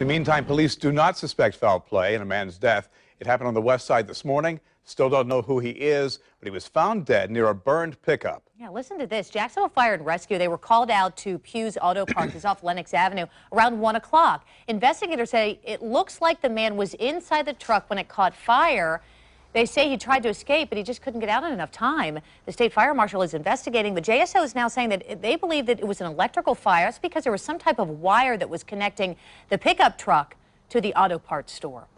The meantime, police do not suspect foul play in a man's death. It happened on the west side this morning. Still don't know who he is, but he was found dead near a burned pickup. Yeah, listen to this. Jacksonville Fire and Rescue, they were called out to Pew's Auto Parts, is off Lenox Avenue, around 1 o'clock. Investigators say it looks like the man was inside the truck when it caught fire. They say he tried to escape, but he just couldn't get out in enough time. The state fire marshal is investigating. The JSO is now saying that they believe that it was an electrical fire. That's because there was some type of wire that was connecting the pickup truck to the auto parts store.